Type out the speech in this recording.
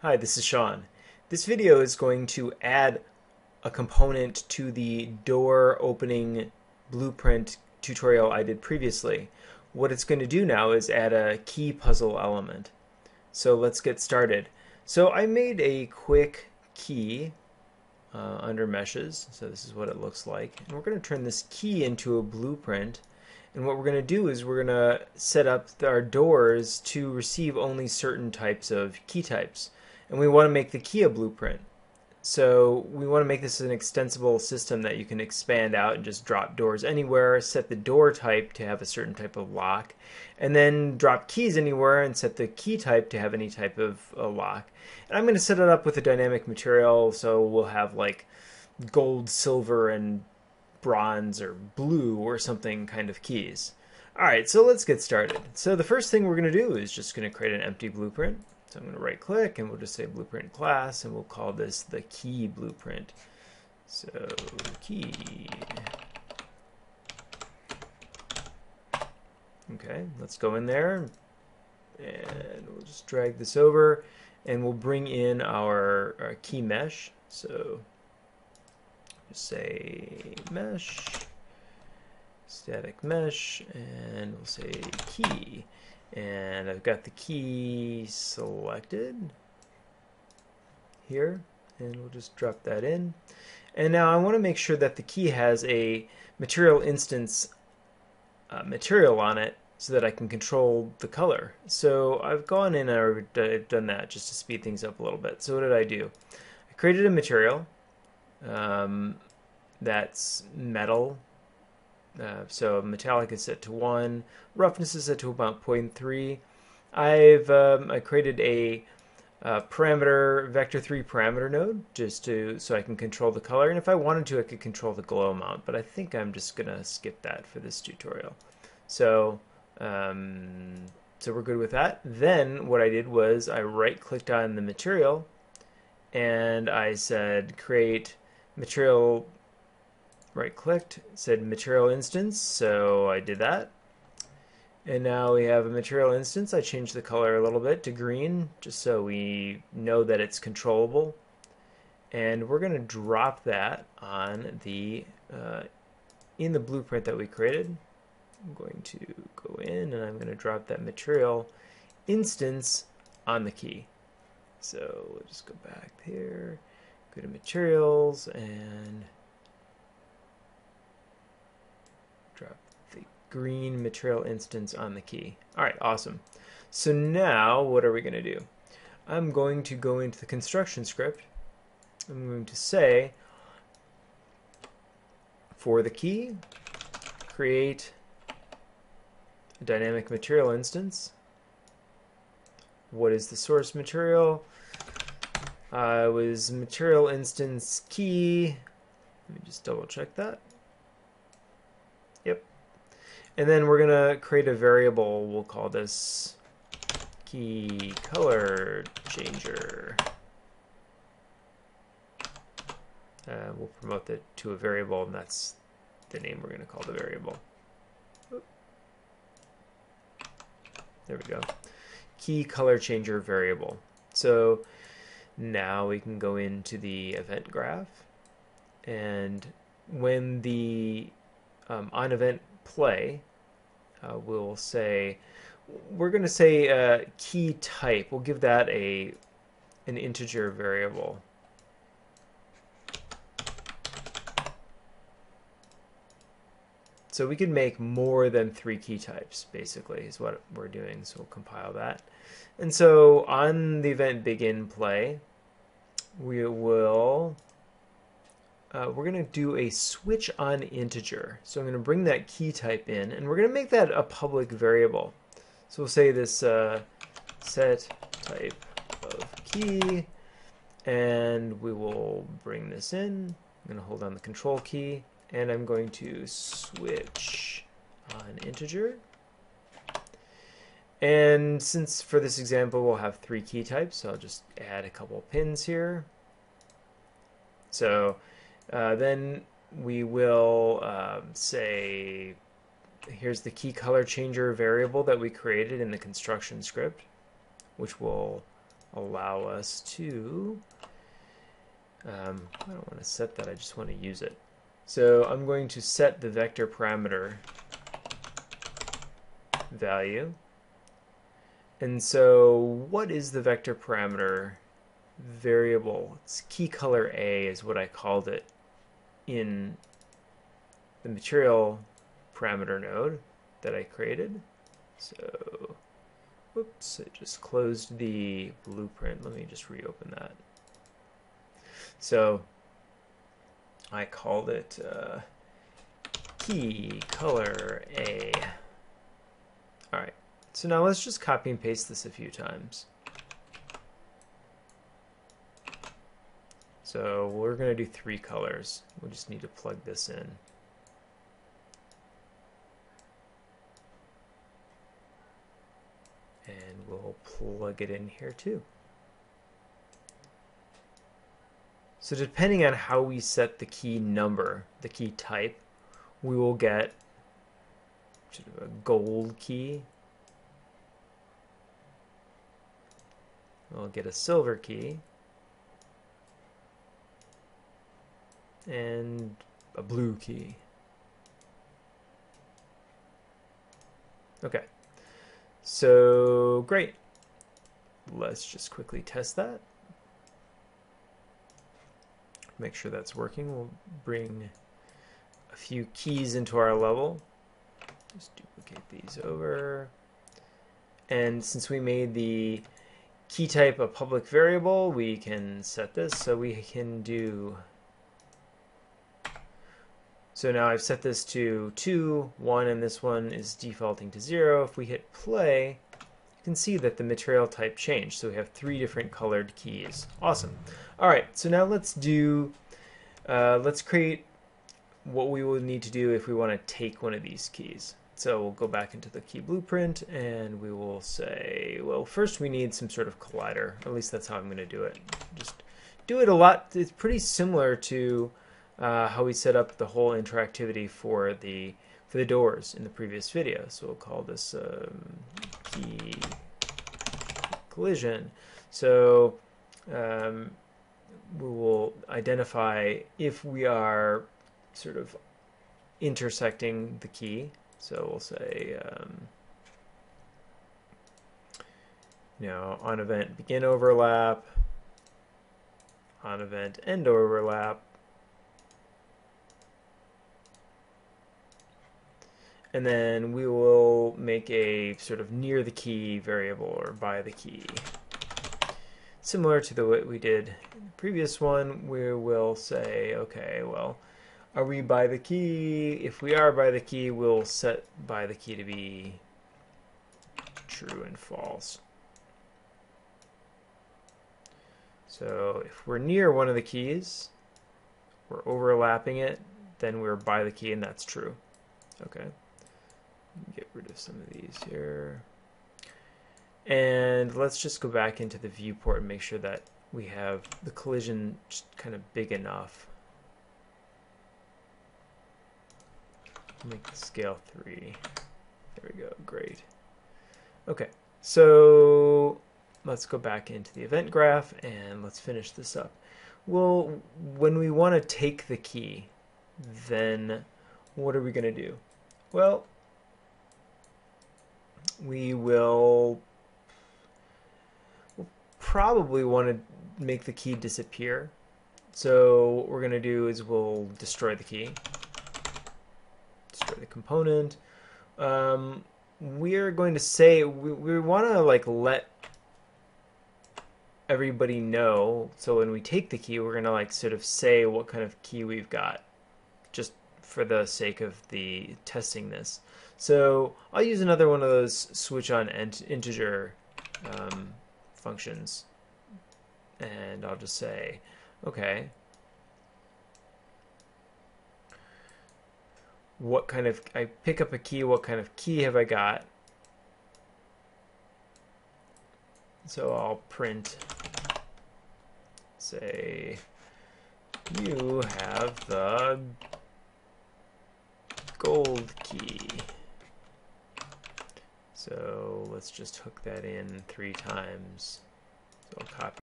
Hi, this is Shaun. This video is going to add a component to the door opening blueprint tutorial I did previously. What it's going to do now is add a key puzzle element. So let's get started. So I made a quick key uh, under meshes. So this is what it looks like. And we're going to turn this key into a blueprint. And what we're going to do is we're going to set up our doors to receive only certain types of key types and we want to make the key a blueprint. So we want to make this an extensible system that you can expand out and just drop doors anywhere, set the door type to have a certain type of lock, and then drop keys anywhere and set the key type to have any type of a lock. And I'm going to set it up with a dynamic material, so we'll have like gold, silver, and bronze or blue or something kind of keys. All right, so let's get started. So the first thing we're going to do is just going to create an empty blueprint. So I'm going to right click and we'll just say blueprint class and we'll call this the key blueprint. So key. Okay, let's go in there and we'll just drag this over and we'll bring in our, our key mesh. So just say mesh, static mesh, and we'll say key and I've got the key selected here and we'll just drop that in. And now I want to make sure that the key has a material instance uh, material on it so that I can control the color. So I've gone in and I've done that just to speed things up a little bit. So what did I do? I created a material um, that's metal uh, so metallic is set to 1, roughness is set to about 0.3. I've um, I created a uh, parameter vector 3 parameter node just to so I can control the color. And if I wanted to I could control the glow amount but I think I'm just gonna skip that for this tutorial. So um, so we're good with that. Then what I did was I right clicked on the material and I said create material right clicked, said material instance, so I did that. And now we have a material instance. I changed the color a little bit to green just so we know that it's controllable. And we're going to drop that on the uh, in the blueprint that we created. I'm going to go in and I'm going to drop that material instance on the key. So we'll just go back here, go to materials and green material instance on the key. All right, awesome. So now what are we going to do? I'm going to go into the construction script. I'm going to say for the key, create a dynamic material instance. What is the source material? Uh, was material instance key. Let me just double check that. And then we're going to create a variable. We'll call this key color changer. Uh, we'll promote that to a variable, and that's the name we're going to call the variable. There we go. Key color changer variable. So now we can go into the event graph, and when the um, on event play, uh, we'll say we're going to say uh, key type. We'll give that a an integer variable. So we can make more than three key types, basically, is what we're doing. So we'll compile that. And so on the event begin play, we will uh, we're going to do a switch on integer. So I'm going to bring that key type in, and we're going to make that a public variable. So we'll say this uh, set type of key, and we will bring this in. I'm going to hold down the control key, and I'm going to switch on integer. And since for this example we'll have three key types, so I'll just add a couple pins here. So uh, then we will um, say, here's the key color changer variable that we created in the construction script, which will allow us to, um, I don't want to set that, I just want to use it. So I'm going to set the vector parameter value. And so what is the vector parameter variable? It's key color A is what I called it in the material parameter node that I created. So, whoops, it just closed the blueprint. Let me just reopen that. So, I called it uh, key color A. All right, so now let's just copy and paste this a few times. So we're going to do three colors. We just need to plug this in. And we'll plug it in here too. So depending on how we set the key number, the key type, we will get sort of a gold key. We'll get a silver key. And a blue key. Okay. So, great. Let's just quickly test that. Make sure that's working. We'll bring a few keys into our level. Just duplicate these over. And since we made the key type a public variable, we can set this so we can do so now I've set this to 2, 1, and this one is defaulting to 0. If we hit play, you can see that the material type changed. So we have three different colored keys. Awesome. All right, so now let's do, uh, let's create what we will need to do if we want to take one of these keys. So we'll go back into the key blueprint and we will say, well, first we need some sort of collider. At least that's how I'm going to do it. Just do it a lot. It's pretty similar to uh, how we set up the whole interactivity for the for the doors in the previous video. So we'll call this um, key collision. So um, we will identify if we are sort of intersecting the key. So we'll say, um, you know, on event begin overlap, on event end overlap, and then we will make a sort of near the key variable or by the key. Similar to the way we did in the previous one, we will say, okay, well, are we by the key? If we are by the key, we'll set by the key to be true and false. So if we're near one of the keys, we're overlapping it, then we're by the key and that's true. Okay get rid of some of these here. And let's just go back into the viewport and make sure that we have the collision kind of big enough. Make the scale 3. There we go, great. Okay, so let's go back into the event graph and let's finish this up. Well, when we want to take the key, then what are we going to do? Well, we will probably want to make the key disappear. So what we're going to do is we'll destroy the key, destroy the component. Um, we're going to say we, we want to like let everybody know. So when we take the key, we're going to like sort of say what kind of key we've got, for the sake of the testing this. So I'll use another one of those switch on int integer um, functions. And I'll just say, okay, what kind of, I pick up a key, what kind of key have I got? So I'll print, say, you have the gold key. So let's just hook that in three times. So I'll copy